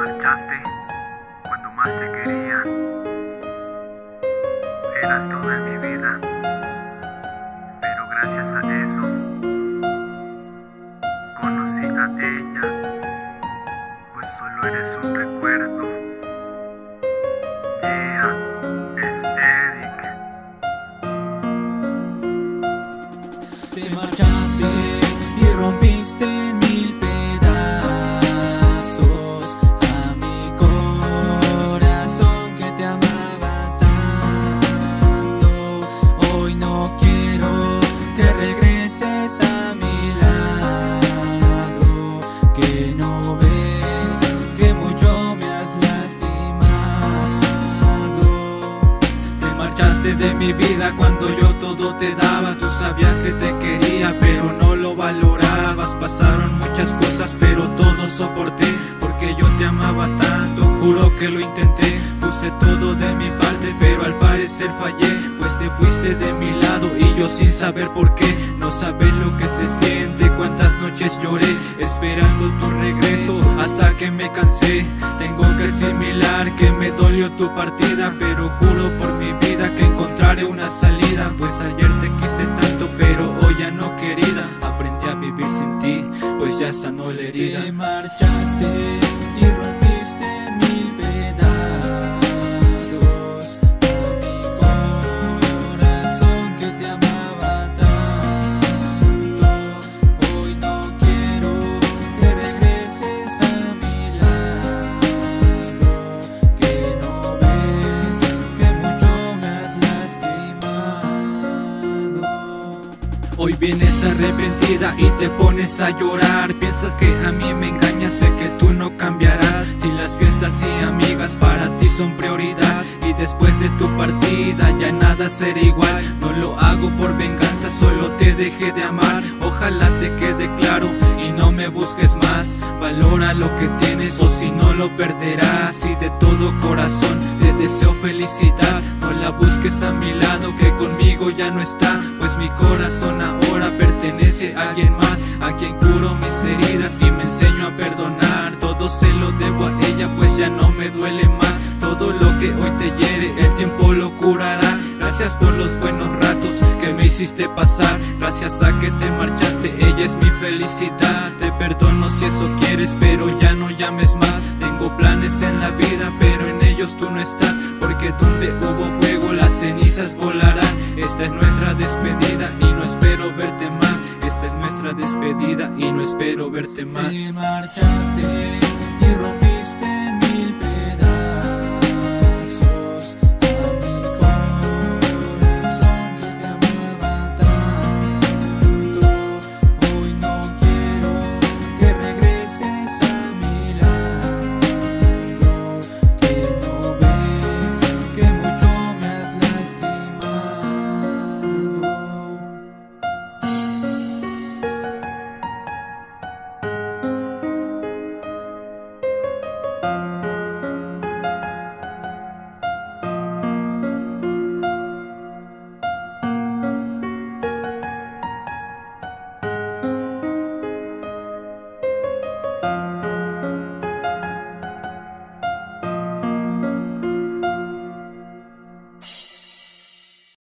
marchaste cuando más te quería. Eras todo en mi vida, pero gracias a eso conocí a ella, pues solo eres un recuerdo. Yeah, es Eric. Te marchaste de mi vida cuando yo todo te daba. Tú sabías que te quería, pero no lo valorabas. Pasaron muchas cosas, pero todo soporté. Porque yo te amaba tanto, juro que lo intenté. Puse todo de mi parte, pero al parecer fallé. Pues te fuiste de mi lado y yo sin saber por qué. No sabes lo que se siente, cuántas noches lloré esperando tu regreso hasta que me cansé. Tengo que asimilar que me dolió tu partida, pero juro por mi vida que encontraré una salida. Pues ayer te quise tanto, pero hoy ya no querida. Aprendí a vivir sin ti, pues ya sanó la herida. Te marchaste vienes arrepentida y te pones a llorar. Piensas que a mí me engañas, sé que tú no cambiarás. Si las fiestas y amigas para ti son prioridad. Y después de tu partida ya nada será igual. No lo hago por venganza, solo te dejé de amar. Ojalá te quede claro y no me busques más. Valora lo que tienes o si no lo perderás. Y de todo corazón te deseo felicidad. No la busques a mi lado que conmigo ya no está. A alguien más. A quien curo mis heridas y me enseño a perdonar. Todo se lo debo a ella pues ya no me duele más. Todo lo que hoy te hiere el tiempo lo curará. Gracias por los buenos ratos que me hiciste pasar. Gracias a que te marchaste, ella es mi felicidad. Te perdono si eso quieres, pero ya no llames más. Tengo planes en la vida, pero en ellos tú no estás. Porque donde hubo y no espero verte más.